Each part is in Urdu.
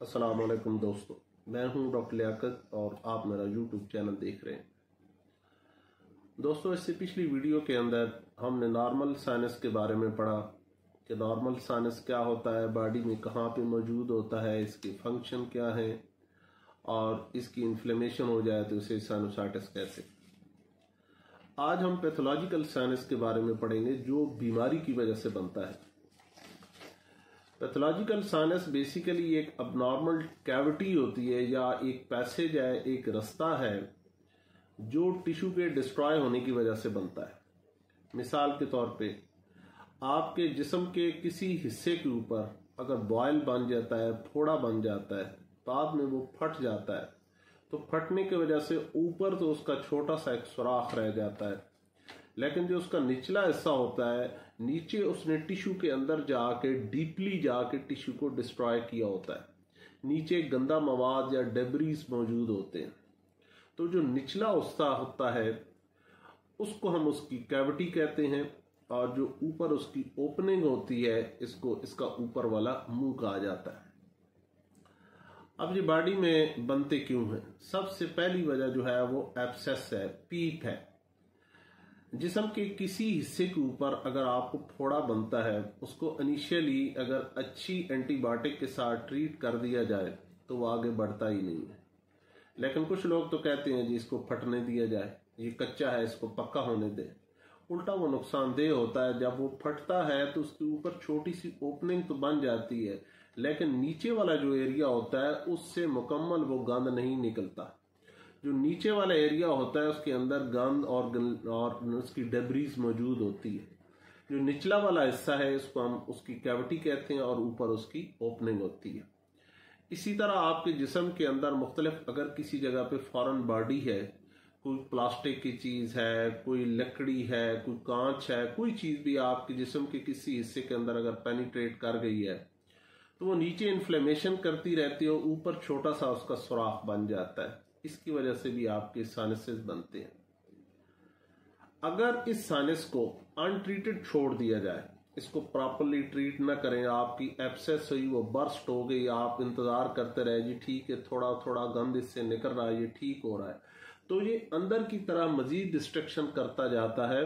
السلام علیکم دوستو، میں ہوں ڈاکٹر لیاقت اور آپ میرا یوٹیوب چینل دیکھ رہے ہیں۔ دوستو، اس سے پچھلی ویڈیو کے اندر ہم نے نارمل سائنس کے بارے میں پڑھا کہ نارمل سائنس کیا ہوتا ہے، باڈی میں کہاں پہ موجود ہوتا ہے، اس کے فنکشن کیا ہیں اور اس کی انفلیمیشن ہو جائے تو اسے سائنوسائٹس کیسے آج ہم پیتھولوجیکل سائنس کے بارے میں پڑھیں گے جو بیماری کی وجہ سے بنتا ہے۔ پیتھولوجیکل سائنس بیسیکلی ایک اب نارمل کیوٹی ہوتی ہے یا ایک پیسج ہے ایک رستہ ہے جو ٹیشو کے ڈسٹرائے ہونے کی وجہ سے بنتا ہے مثال کے طور پہ آپ کے جسم کے کسی حصے کے اوپر اگر بوائل بن جاتا ہے پھوڑا بن جاتا ہے بعد میں وہ پھٹ جاتا ہے تو پھٹنے کی وجہ سے اوپر تو اس کا چھوٹا سا ایک سوراخ رہ جاتا ہے لیکن جو اس کا نچلا حصہ ہوتا ہے، نیچے اس نے ٹیشو کے اندر جا کے ڈیپلی جا کے ٹیشو کو ڈسٹرائے کیا ہوتا ہے۔ نیچے گندا مواد یا ڈیبریز موجود ہوتے ہیں۔ تو جو نچلا حصہ ہوتا ہے، اس کو ہم اس کی کیوٹی کہتے ہیں اور جو اوپر اس کی اوپننگ ہوتی ہے، اس کو اس کا اوپر والا منہ کہا جاتا ہے۔ اب یہ باڈی میں بنتے کیوں ہیں؟ سب سے پہلی وجہ جو ہے، وہ ایپسس ہے پیپ ہے۔ جسم کے کسی حصے کے اوپر اگر آپ کو پھوڑا بنتا ہے، اس کو انیشیلی اگر اچھی اینٹی بایوٹک کے ساتھ ٹریٹ کر دیا جائے تو وہ آگے بڑھتا ہی نہیں ہے۔ لیکن کچھ لوگ تو کہتے ہیں جی اس کو پھٹنے دیا جائے، یہ کچا ہے، اس کو پکا ہونے دے۔ الٹا وہ نقصان دہ ہوتا ہے، جب وہ پھٹتا ہے تو اس کے اوپر چھوٹی سی اوپننگ تو بن جاتی ہے، لیکن نیچے والا جو ایریا ہوتا ہے، اس سے مکمل وہ گند نہیں نکلتا۔ جو نیچے والا ایریا ہوتا ہے، اس کے اندر گند اور اور اس کی ڈیبریز موجود ہوتی ہے۔ جو نچلا والا حصہ ہے، اس کو ہم اس کی کیوٹی کہتے ہیں اور اوپر اس کی اوپننگ ہوتی ہے۔ اسی طرح آپ کے جسم کے اندر مختلف، اگر کسی جگہ پہ فورن باڈی ہے، کوئی پلاسٹک کی چیز ہے، کوئی لکڑی ہے، کوئی کانچ ہے، کوئی چیز بھی آپ کے جسم کے کسی حصے کے اندر اگر پینیٹریٹ کر گئی ہے، تو وہ نیچے انفلیمیشن کرتی رہتی ہے اوپر چھوٹا سا اس کا سوراخ بن جاتا ہے۔ اس کی وجہ سے بھی آپ کے سائنسز بنتے ہیں۔ اگر اس سائنس کو انٹریٹڈ چھوڑ دیا جائے، اس کو پراپرلی ٹریٹ نہ کریں، آپ کی ایپسس ہوئی، وہ برسٹ ہو گئی، آپ انتظار کرتے رہے جی ٹھیک ہے، تھوڑا تھوڑا گند اس سے نکل رہا ہے، یہ ٹھیک ہو رہا ہے۔ تو یہ اندر کی طرح مزید ڈسٹرکشن کرتا جاتا ہے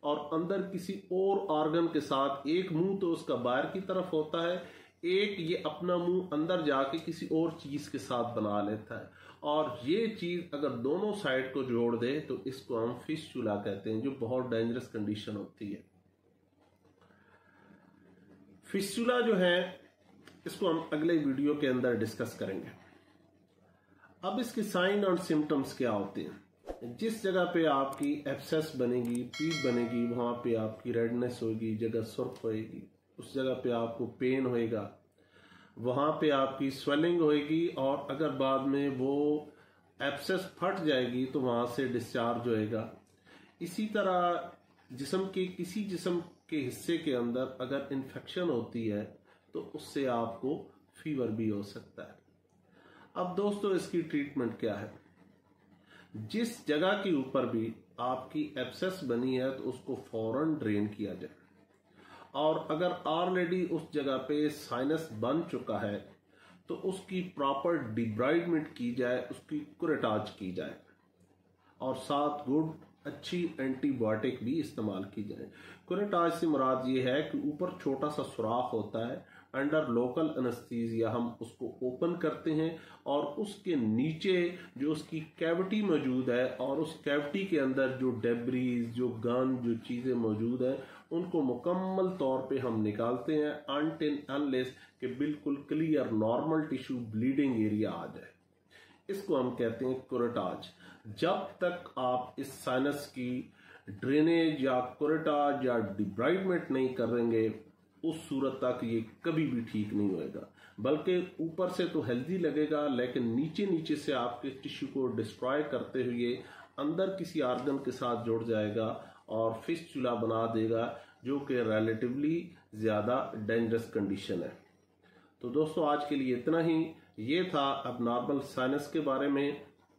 اور اندر کسی اور آرگن کے ساتھ ایک منہ تو اس کا باہر کی طرف ہوتا ہے۔ ایک یہ اپنا منہ اندر جا کے کسی اور چیز کے ساتھ بنا لیتا ہے۔ اور یہ چیز اگر دونوں سائڈ کو جوڑ دے تو اس کو ہم فش چولہا کہتے ہیں، جو بہت ڈینجرس کنڈیشن ہوتی ہے۔ فش چولہا جو ہے، اس کو ہم اگلے ویڈیو کے اندر ڈسکس کریں گے۔ اب اس کے سائن اور سمٹمز کیا ہوتے ہیں؟ جس جگہ پہ آپ کی ایپسس بنے گی پیپ بنے گی، وہاں پہ آپ کی ریڈنس ہوگی، جگہ سرخ ہوئے گی۔ اس جگہ پہ آپ کو پین ہوئے گا۔ وہاں پہ آپ کی سویلنگ ہوئے گی اور اگر بعد میں وہ ایپسس پھٹ جائے گی تو وہاں سے ڈسچارج ہوئے گا۔ اسی طرح جسم کے کسی جسم کے حصے کے اندر اگر انفیکشن ہوتی ہے تو اس سے آپ کو فیور بھی ہو سکتا ہے۔ اب دوستو، اس کی ٹریٹمنٹ کیا ہے؟ جس جگہ کے اوپر بھی آپ کی ایپسس بنی ہے تو اس کو فوراً ڈرین کیا جائے۔ اور اگر آلریڈی اس جگہ پہ سائنس بن چکا ہے، تو اس کی پراپر ڈیبرائڈمنٹ کی جائے، اس کی کوریٹاج کی جائے۔ اور ساتھ گڈ اچھی اینٹی بایوٹک بھی استعمال کی جائے۔ کوریٹاج سے مراد یہ ہے کہ اوپر چھوٹا سا سوراخ ہوتا ہے انڈر لوکل انستیزیا ہم اس کو اوپن کرتے ہیں اور اس کے نیچے جو اس کی کیوٹی موجود ہے اور اس کیوٹی کے اندر جو ڈیبریز جو گن جو چیزیں موجود ہیں ان کو مکمل طور پہ ہم نکالتے ہیں انٹن انلیس کہ بالکل clear normal tissue bleeding area آ جائے۔ اس کو ہم کہتے ہیں کوریٹاج جب تک آپ اس سائنس کی ڈرینیج یا کوریٹاج یا ڈیبرائڈمنٹ نہیں کریں گے، اس صورت تک یہ کبھی بھی ٹھیک نہیں ہوئے گا۔ بلکہ اوپر سے تو ہیلدی لگے گا، لیکن نیچے نیچے سے آپ کے ٹیشو کو ڈسٹرائے کرتے ہوئے اندر کسی آرگن کے ساتھ جڑ جائے گا۔ اور فش چولہا بنا دے گا، جو کہ ریلیٹیولی زیادہ ڈینجرس کنڈیشن ہے۔ تو دوستو، آج کے لیے اتنا ہی۔ یہ تھا اب نارمل سائنس کے بارے میں۔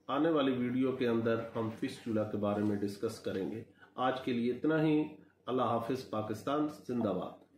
آنے والی ویڈیو کے اندر ہم فش چولہا کے بارے میں ڈسکس کریں گے۔ آج کے لیے اتنا ہی۔ اللہ حافظ، پاکستان، زندہ باد۔